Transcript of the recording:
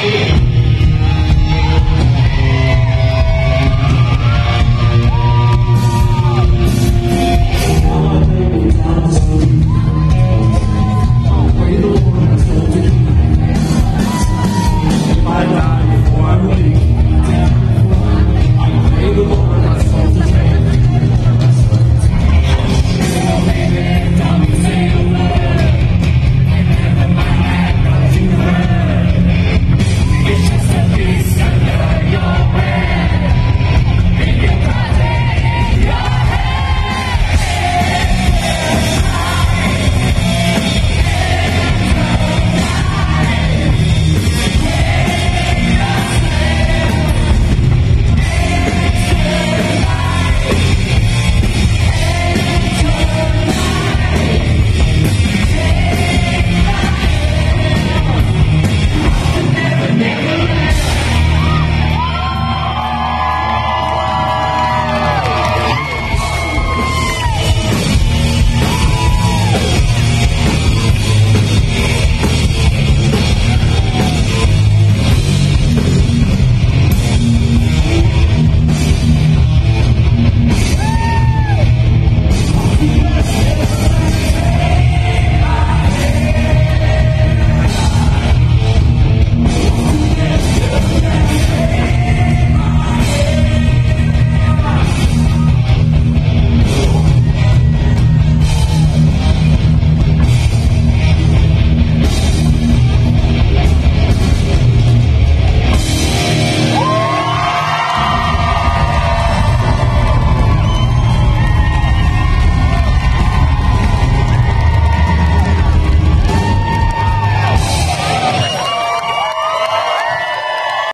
Yeah.